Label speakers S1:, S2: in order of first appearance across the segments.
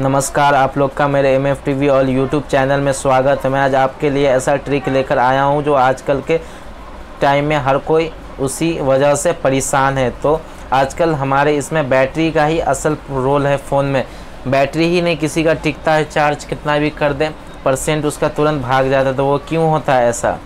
S1: नमस्कार, आप लोग का मेरे एम एफ़ टी वी और यूट्यूब चैनल में स्वागत है। मैं आज आपके लिए ऐसा ट्रिक लेकर आया हूँ जो आजकल के टाइम में हर कोई उसी वजह से परेशान है। तो आजकल हमारे इसमें बैटरी का ही असल रोल है फ़ोन में। बैटरी ही नहीं, किसी का टिकता है चार्ज कितना भी कर दें, परसेंट उसका तुरंत भाग जाता है। तो वो क्यों होता है ऐसा?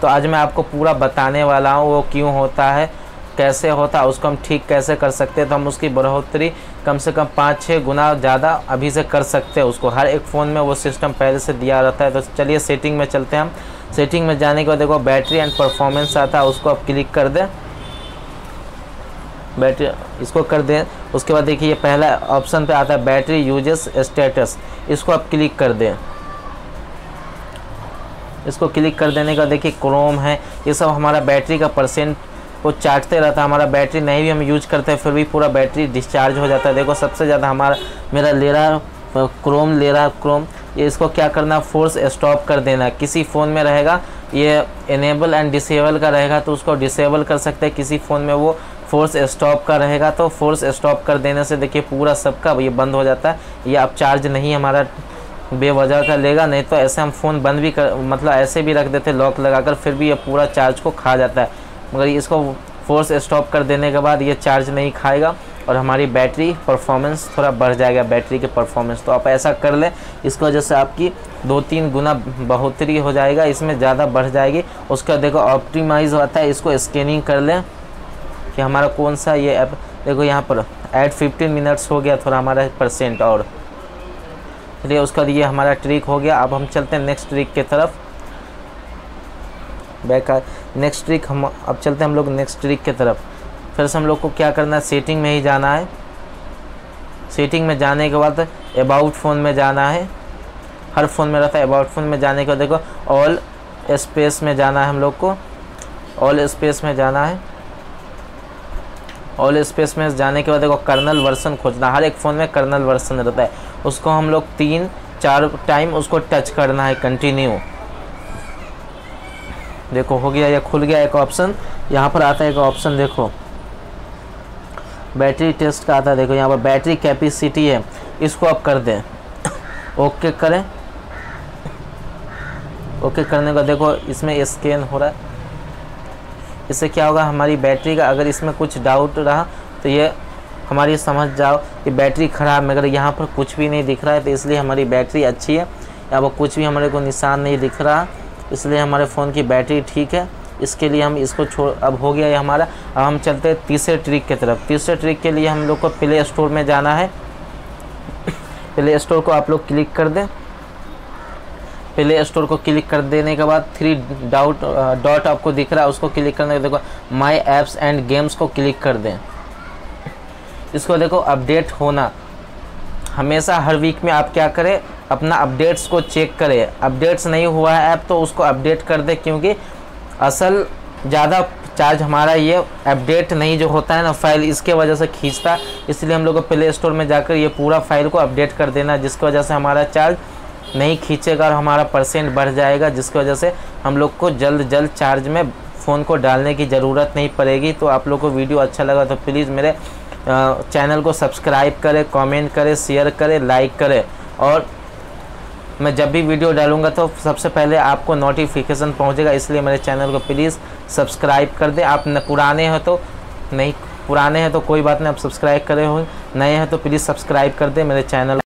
S1: तो आज मैं आपको पूरा बताने वाला हूँ, वो क्यों होता है, कैसे होता है, उसको हम ठीक कैसे कर सकते हैं। तो हम उसकी बढ़ोतरी कम से कम पाँच छः गुना ज़्यादा अभी से कर सकते हैं उसको। हर एक फ़ोन में वो सिस्टम पहले से दिया रहता है। तो चलिए सेटिंग में चलते हैं हम। सेटिंग में जाने के बाद देखो बैटरी एंड परफॉर्मेंस आता है, उसको आप क्लिक कर दें। बैटरी इसको कर दें। उसके बाद देखिए, ये पहला ऑप्शन पे आता है बैटरी यूजेस स्टेटस इसको आप क्लिक कर दें। इसको क्लिक कर देने का देखिए क्रोम है। ये सब हमारा बैटरी का परसेंट वो चाटते रहता हमारा बैटरी नहीं भी हम यूज़ करते, फिर भी पूरा बैटरी डिस्चार्ज हो जाता है। देखो, सबसे ज़्यादा हमारा, मेरा ले रहा क्रोम ले रहा क्रोम ये इसको क्या करना फोर्स स्टॉप कर देना। किसी फ़ोन में रहेगा, ये इनेबल एंड डिसेबल का रहेगा तो उसको डिसेबल कर सकते हैं। किसी फ़ोन में वो फोर्स स्टॉप का रहेगा तो फोर्स स्टॉप कर देने से देखिए पूरा सबका ये बंद हो जाता है। ये अब चार्ज नहीं हमारा बेवजह का लेगा, नहीं तो ऐसे हम फ़ोन बंद भी कर मतलब ऐसे भी रख देते लॉक लगाकर, फिर भी ये पूरा चार्ज को खा जाता है। मगर इसको फोर्स स्टॉप कर देने के बाद ये चार्ज नहीं खाएगा और हमारी बैटरी परफॉर्मेंस थोड़ा बढ़ जाएगा बैटरी के परफॉर्मेंस तो आप ऐसा कर लें, इसकी वजह से आपकी दो तीन गुना बढ़ोतरी हो जाएगा, इसमें ज़्यादा बढ़ जाएगी। उसका देखो ऑप्टिमाइज होता है, इसको स्कैनिंग कर लें कि हमारा कौन सा ये ऐप देखो यहाँ पर एट फिफ्टीन मिनट्स हो गया थोड़ा हमारा परसेंट और। चलिए, उसका ये हमारा ट्रिक हो गया। अब हम चलते हैं नेक्स्ट ट्रिक की तरफ़। बैक नेक्स्ट ट्रिक हम, अब चलते हैं हम लोग नेक्स्ट ट्रिक के तरफ़। फिर से हम लोग को क्या करना है? सेटिंग में ही जाना है। सेटिंग में जाने के बाद अबाउट फ़ोन में जाना है। हर फ़ोन में रहता है अबाउट फ़ोन में जाने के बाद देखो ऑल स्पेस में जाना है हम लोग को। ऑल स्पेस में जाना है। ऑल स्पेस में जाने के बाद देखो कर्नल वर्सन खोजना। हर एक फ़ोन में कर्नल वर्सन रहता है। उसको हम लोग तीन, चार टाइम उसको टच करना है कंटिन्यू देखो, हो गया या खुल गया एक ऑप्शन यहाँ पर आता है एक ऑप्शन देखो। बैटरी टेस्ट का आता है, देखो, यहाँ पर बैटरी कैपेसिटी है। इसको आप कर दें। ओके करें। ओके करने का, देखो, इसमें स्कैन हो रहा है। इससे क्या होगा, हमारी बैटरी का अगर इसमें कुछ डाउट रहा तो ये हमारी समझ जाओ कि बैटरी ख़राब मगर यहाँ पर कुछ भी नहीं दिख रहा है तो इसलिए हमारी बैटरी अच्छी है। या वो कुछ भी हमारे को निशान नहीं दिख रहा। इसलिए हमारे फ़ोन की बैटरी ठीक है। इसके लिए हम इसको छोड़, अब हो गया ये हमारा। अब हम चलते हैं तीसरे ट्रिक की तरफ़। तीसरे ट्रिक के लिए हम लोग को प्ले स्टोर में जाना है। प्ले स्टोर को आप लोग क्लिक कर दें। प्ले स्टोर को क्लिक कर देने के बाद थ्री डाउट डॉट आपको दिख रहा है, उसको क्लिक करने के देखो माई ऐप्स एंड गेम्स को क्लिक कर दें। इसको देखो, अपडेट होना। हमेशा हर वीक में आप क्या करें अपना अपडेट्स को चेक करें। अपडेट्स नहीं हुआ है ऐप तो उसको अपडेट कर दे, क्योंकि असल ज़्यादा चार्ज हमारा ये अपडेट नहीं जो होता है ना फ़ाइल इसके वजह से खींचता। इसलिए हम लोग को प्ले स्टोर में जाकर ये पूरा फ़ाइल को अपडेट कर देना, जिसकी वजह से हमारा चार्ज नहीं खींचेगा और हमारा परसेंट बढ़ जाएगा, जिसकी वजह से हम लोग को जल्द जल्द चार्ज में फ़ोन को डालने की ज़रूरत नहीं पड़ेगी। तो आप लोग को वीडियो अच्छा लगा तो प्लीज़ मेरे चैनल को सब्सक्राइब करें कमेंट करें शेयर करें लाइक करें और मैं जब भी वीडियो डालूँगा तो सबसे पहले आपको नोटिफिकेशन पहुंचेगा, इसलिए मेरे चैनल को प्लीज़ सब्सक्राइब कर दें। आप न पुराने हैं तो नहीं, पुराने हैं तो कोई बात नहीं, आप सब्सक्राइब करे हो। नए हैं तो प्लीज़ सब्सक्राइब कर दें मेरे चैनल